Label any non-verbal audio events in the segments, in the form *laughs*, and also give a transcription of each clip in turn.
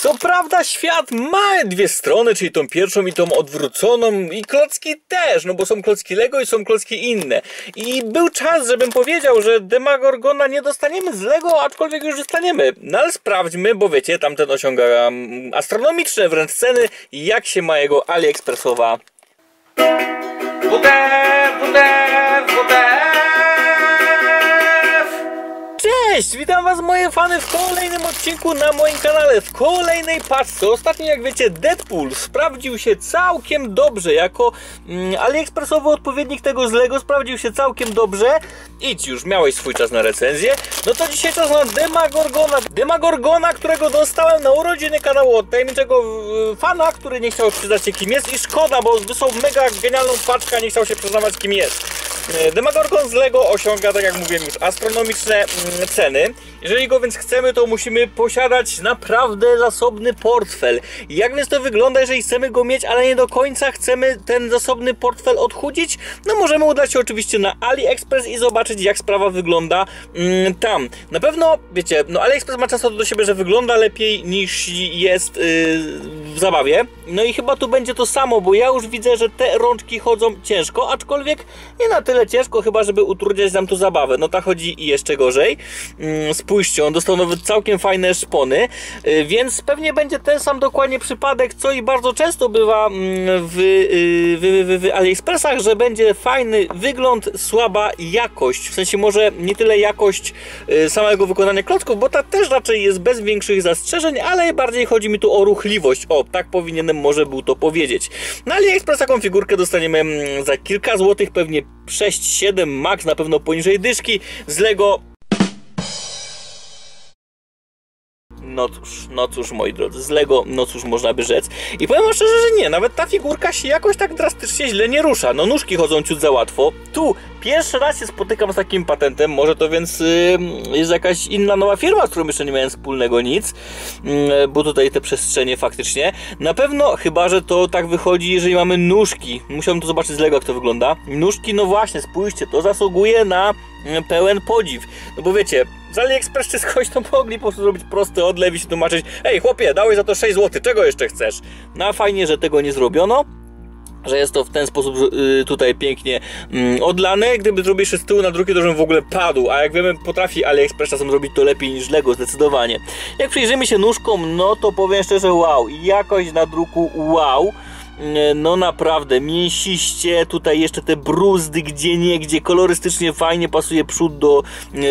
Co prawda świat ma dwie strony, czyli tą pierwszą i tą odwróconą i klocki też, no bo są klocki Lego i są klocki inne. I był czas, żebym powiedział, że Demagorgona nie dostaniemy z Lego, aczkolwiek już dostaniemy. No ale sprawdźmy, bo wiecie, tamten osiąga mm, astronomiczne wręcz ceny, jak się ma jego AliExpressowa WTF, WTF, Cześć! Witam was moje fany w kolejnym odcinku na moim kanale, w kolejnej paczce. Ostatnio jak wiecie Deadpool sprawdził się całkiem dobrze jako mm, AliExpressowy odpowiednik tego z Lego sprawdził się całkiem dobrze. Idź już, miałeś swój czas na recenzję. No to dzisiaj czas na Demagorgona. Demagorgona, którego dostałem na urodziny kanału od tajemniczego fana, który nie chciał przyznać się kim jest i szkoda, bo wysłał mega genialną paczkę, a nie chciał się przyznawać kim jest. E, Demagorgon z Lego osiąga, tak jak mówiłem już, astronomiczne mm, ceny. Jeżeli go więc chcemy, to musimy posiadać naprawdę zasobny portfel. Jak więc to wygląda, jeżeli chcemy go mieć, ale nie do końca chcemy ten zasobny portfel odchudzić? No możemy udać się oczywiście na AliExpress i zobaczyć, jak sprawa wygląda mm, tam. Na pewno, wiecie, no AliExpress ma często to do siebie, że wygląda lepiej niż jest yy, w zabawie. No i chyba tu będzie to samo, bo ja już widzę, że te rączki chodzą ciężko, aczkolwiek nie na tyle ciężko, chyba żeby utrudniać nam tu zabawę. No ta chodzi jeszcze gorzej. Mm, spójrzcie, on dostał nawet całkiem fajne szpony, y, więc pewnie będzie ten sam dokładnie przypadek, co i bardzo często bywa mm, w, y, w, w, w AliExpressach, że będzie fajny wygląd, słaba jakość. W sensie może nie tyle jakość y, samego wykonania klocków, bo ta też raczej jest bez większych zastrzeżeń, ale bardziej chodzi mi tu o ruchliwość. O, tak powinienem może był to powiedzieć. Na AliExpress taką figurkę dostaniemy mm, za kilka złotych, pewnie 6-7 max, na pewno poniżej dyszki. Z Lego no cóż, no cóż moi drodzy, z Lego, no cóż można by rzec. I powiem szczerze, że nie, nawet ta figurka się jakoś tak drastycznie źle nie rusza. No nóżki chodzą ciut za łatwo. Tu pierwszy raz się spotykam z takim patentem, może to więc yy, jest jakaś inna nowa firma, z którą jeszcze nie miałem wspólnego nic, yy, bo tutaj te przestrzenie faktycznie. Na pewno, chyba że to tak wychodzi, jeżeli mamy nóżki. Musiałbym to zobaczyć z Lego, jak to wygląda. Nóżki, no właśnie, spójrzcie, to zasługuje na mm, pełen podziw. No bo wiecie, AliExpress czy skądś to mogli po prostu zrobić prosty odlew i się tłumaczyć Ej chłopie, dałeś za to 6 zł, czego jeszcze chcesz? No fajnie, że tego nie zrobiono że jest to w ten sposób y, tutaj pięknie mm, odlane. Gdyby zrobił jeszcze z tyłu na drugie, to żebym w ogóle padł. A jak wiemy, potrafi AliExpress czasem zrobić to lepiej niż Lego, zdecydowanie. Jak przyjrzymy się nóżkom, no to powiem szczerze, wow. Jakość na druku, wow. E, no naprawdę mięsiście, tutaj jeszcze te bruzdy gdzie nie, gdzie kolorystycznie fajnie pasuje przód do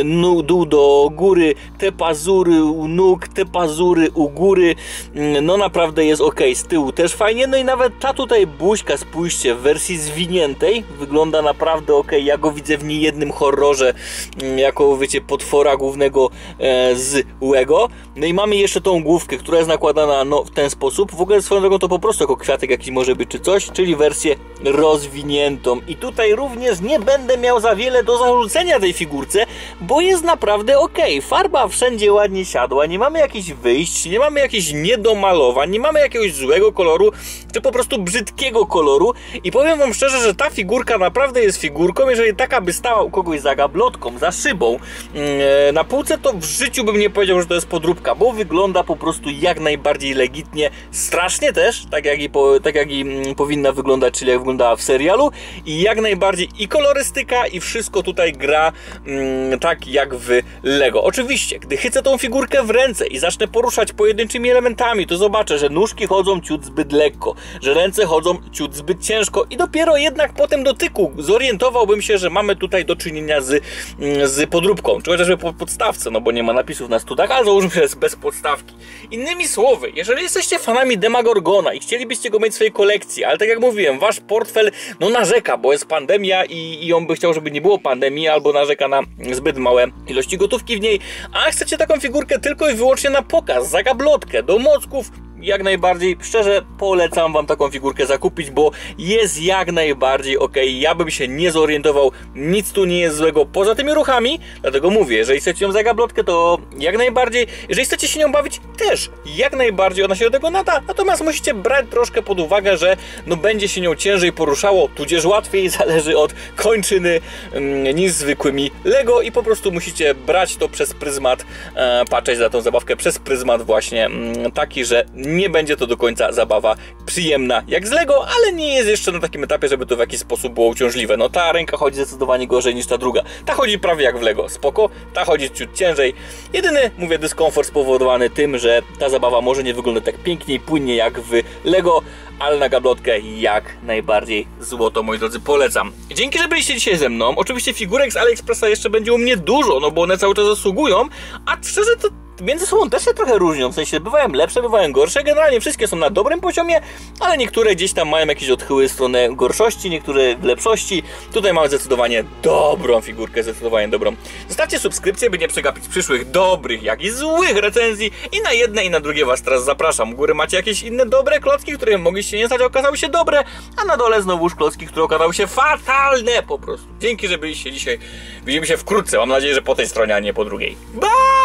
no, dół do góry, te pazury u nóg, te pazury u góry, mm, no naprawdę jest ok, z tyłu też fajnie, no i nawet ta tutaj buźka, spójrzcie, w wersji zwiniętej wygląda naprawdę ok, ja go widzę w niejednym horrorze, mm, jako wiecie, potwora głównego e, z Łego, no i mamy jeszcze tą główkę, która jest nakładana no, w ten sposób, w ogóle swoją drogą to po prostu jako kwiatek jakiś może być czy coś, czyli wersję rozwiniętą. I tutaj również nie będę miał za wiele do zarzucenia tej figurce, bo jest naprawdę ok. Farba wszędzie ładnie siadła, nie mamy jakichś wyjść, nie mamy jakichś niedomalowań, nie mamy jakiegoś złego koloru, czy po prostu brzydkiego koloru. I powiem wam szczerze, że ta figurka naprawdę jest figurką, jeżeli taka by stała u kogoś za gablotką, za szybą e, na półce, to w życiu bym nie powiedział, że to jest podróbka, bo wygląda po prostu jak najbardziej legitnie, strasznie też, tak jak i, po, tak jak i mm, powinna wyglądać, czyli jak wyglądała w serialu i jak najbardziej i kolorystyka i wszystko tutaj gra mm, tak jak w Lego. Oczywiście, gdy chycę tą figurkę w ręce i zacznę poruszać pojedynczymi elementami, to zobaczę, że nóżki chodzą ciut zbyt lekko, że ręce chodzą ciut zbyt ciężko i dopiero jednak po tym dotyku zorientowałbym się, że mamy tutaj do czynienia z, mm, z podróbką, czy chociażby po podstawce, no bo nie ma napisów na studach, ale załóżmy, że jest bez podstawki. Innymi słowy, jeżeli jesteście fanami Demagorgona i chcielibyście go mieć w swojej kolekcji, ale tak jak mówiłem, wasz portfel no narzeka, bo jest pandemia i, i on by chciał, żeby nie było pandemii, albo narzeka na zbyt małe ilości gotówki w niej, a chcecie taką figurkę tylko i wyłącznie na pokaz, za gablotkę, do mocków, jak najbardziej, szczerze polecam wam taką figurkę zakupić, bo jest jak najbardziej ok. Ja bym się nie zorientował, nic tu nie jest złego poza tymi ruchami, dlatego mówię, jeżeli chcecie ją za gablotkę, to jak najbardziej, jeżeli chcecie się nią bawić, też jak najbardziej. Ona się do tego nada, natomiast musicie brać troszkę pod uwagę, że no będzie się nią ciężej poruszało, tudzież łatwiej, *laughs* zależy od kończyny mm, niż zwykłymi Lego i po prostu musicie brać to przez pryzmat, e, patrzeć za tą zabawkę przez pryzmat właśnie mm, taki, że nie będzie to do końca zabawa przyjemna jak z Lego, ale nie jest jeszcze na takim etapie, żeby to w jakiś sposób było uciążliwe. No ta ręka chodzi zdecydowanie gorzej niż ta druga. Ta chodzi prawie jak w Lego, spoko, ta chodzi ciut ciężej. Jedyny, mówię, dyskomfort spowodowany tym, że ta zabawa może nie wygląda tak pięknie i płynnie jak w Lego, ale na gablotkę jak najbardziej złoto, moi drodzy, polecam. Dzięki, że byliście dzisiaj ze mną. Oczywiście figurek z AliExpressa jeszcze będzie u mnie dużo, no bo one cały czas zasługują, a szczerze to między sobą też się trochę różnią, w sensie bywają lepsze, bywają gorsze, generalnie wszystkie są na dobrym poziomie, ale niektóre gdzieś tam mają jakieś odchyły w stronę gorszości, niektóre lepszości. Tutaj mamy zdecydowanie dobrą figurkę, zdecydowanie dobrą. Zostawcie subskrypcję, by nie przegapić przyszłych dobrych, jak i złych recenzji i na jedne i na drugie was teraz zapraszam. Góry macie jakieś inne dobre klocki, które mogliście nie znać, a okazały się dobre, a na dole znowuż klocki, które okazały się fatalne po prostu. Dzięki, że byliście dzisiaj. Widzimy się wkrótce, mam nadzieję, że po tej stronie, a nie po drugiej. Bye!